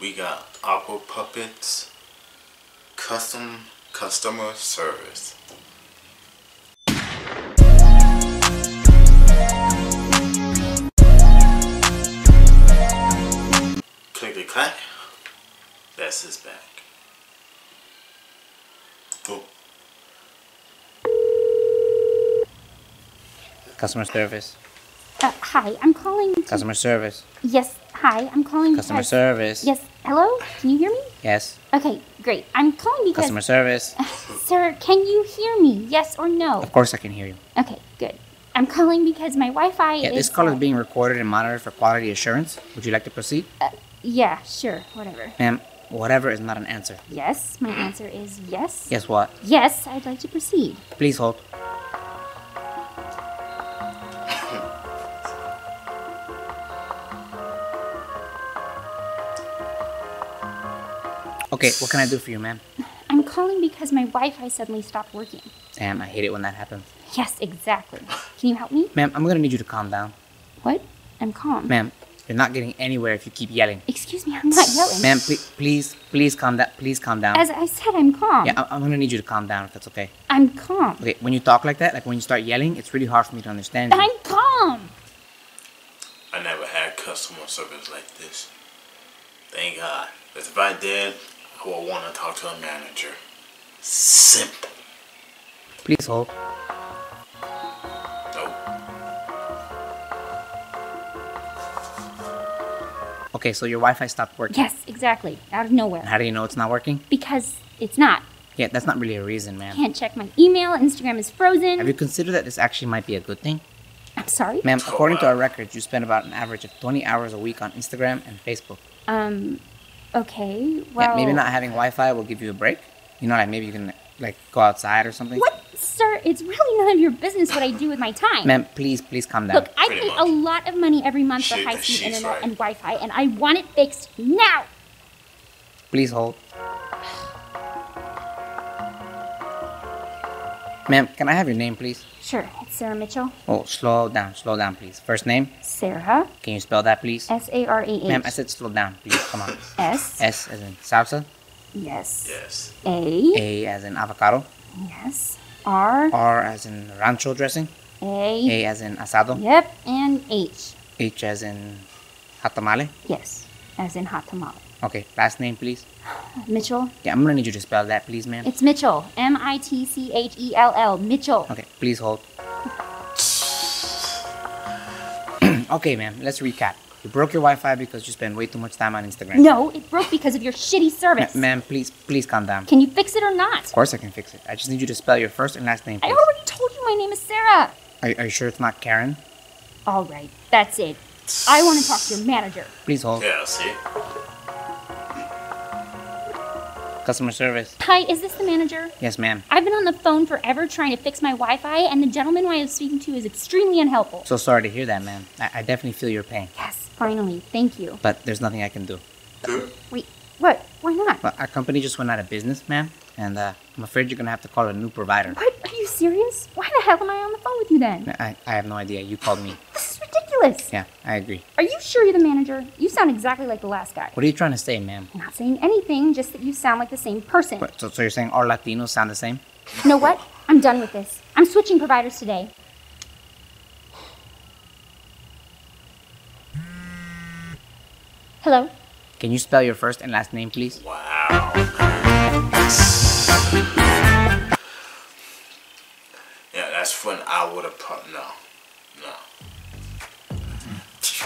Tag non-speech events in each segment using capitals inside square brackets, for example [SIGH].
we got Awkward Puppets custom customer service. Clickety clack. That's his back. Oh, Customer service. Uh, hi, I'm calling. Customer service. yes, hi, I'm calling. Customer because- service. Yes, hello. Can you hear me? Yes. Okay, great. I'm calling because. Customer service. [LAUGHS] Sir, can you hear me? Yes or no? Of course I can hear you. Okay, good. I'm calling because my Wi-Fi Yeah, is. this call uh, is being recorded and monitored for quality assurance. Would you like to proceed? Yeah, sure, whatever. Ma'am, whatever is not an answer. Yes, my answer is yes. Guess what? Yes, I'd like to proceed. Please hold. Okay, what can I do for you, ma'am? I'm calling because my Wi-Fi suddenly stopped working. Damn, I hate it when that happens. Yes, exactly. Can you help me? Ma'am, I'm gonna need you to calm down. What? I'm calm. Ma'am, you're not getting anywhere if you keep yelling. Excuse me, I'm not yelling. Ma'am, please, please, please calm down. Please calm down. As I said, I'm calm. Yeah, I- I'm gonna need you to calm down if that's okay. I'm calm. Okay, when you talk like that, like when you start yelling, it's really hard for me to understand you. I'm calm. I never had customer service like this. Thank God. Because if I did, I would want to talk to a manager. Simple. Please hold. Nope. Okay, so your Wi-Fi stopped working. Yes, exactly. Out of nowhere. How do you know it's not working? Because it's not. Yeah, that's not really a reason, man. Can't check my email. Instagram is frozen. Have you considered that this actually might be a good thing? I'm sorry. Ma'am, according to our records, you spend about an average of 20 hours a week on Instagram and Facebook. Um. Okay. Well, Yeah, maybe not having Wi-Fi will give you a break. You know, like maybe you can like go outside or something. What, sir? It's really none of your business what I do with my time. Ma'am, please, please calm down. Look, I pay a lot of money every month for high-speed internet right. and Wi-Fi, and I want it fixed now. Please hold. Ma'am, can I have your name, please? Sure. It's Sarah Mitchell. Oh, slow down, slow down, please. First name? Sarah. Can you spell that, please? S A R A H. Ma'am, I said slow down, please. Come on. S. S as in salsa. Yes. Yes. A. A as in avocado. Yes. R. R as in rancho dressing. A. A as in asado. Yep. And H. H as in hot tamale. Yes. As in hot tamale. Okay, last name, please. Mitchell. Yeah, I'm gonna need you to spell that, please, ma'am. It's Mitchell. M I T C H E L L. Mitchell. Okay, please hold. [CLEARS THROAT] okay, ma'am, let's recap. You broke your Wi-Fi because you spend way too much time on Instagram. No, it broke because of your shitty service. Ma- ma'am, please, please calm down. Can you fix it or not? Of course I can fix it. I just need you to spell your first and last name, I already told you my name is Sarah. Are, are you sure it's not Karen? All right, that's it. I want to talk to your manager. Please hold. Yeah, see? Customer service. Hi, is this the manager? Yes, ma'am. I've been on the phone forever trying to fix my Wi-Fi, and the gentleman I was speaking to is extremely unhelpful. So sorry to hear that, ma'am. I, I definitely feel your pain, Yes, finally, thank you. but there's nothing I can do. Wait, what? Why not? But our company just went out of business, ma'am, and uh, I'm afraid you're gonna have to call a new provider. What? Are you serious? Why the hell am I on the phone with you then? I, I have no idea. You called me. This is ridiculous. Yeah, I agree. Are you sure you're the manager? You sound exactly like the last guy. What are you trying to say, ma'am? I'm not saying anything, just that you sound like the same person. What, so, so you're saying all Latinos sound the same? You know what? I'm done with this. I'm switching providers today. Hello? Can you spell your first and last name, please? Wow. Yeah, that's when I would have put no. No.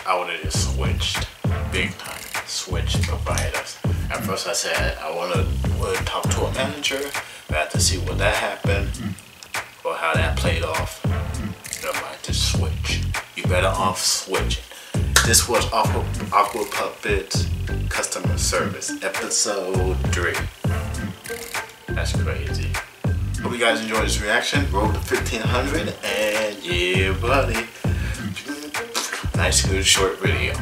I would have just switched. Big time. Switched providers. At first I said I wanna wanna talk to a manager. but I had to see what that happened or how that played off. Never mind, just switch. You better off switching. This was Awkward, Awkward Puppets Customer Service, Episode 3. That's crazy. Hope you guys enjoyed this reaction. Roll to 1500 and yeah, buddy. Nice, good, short video.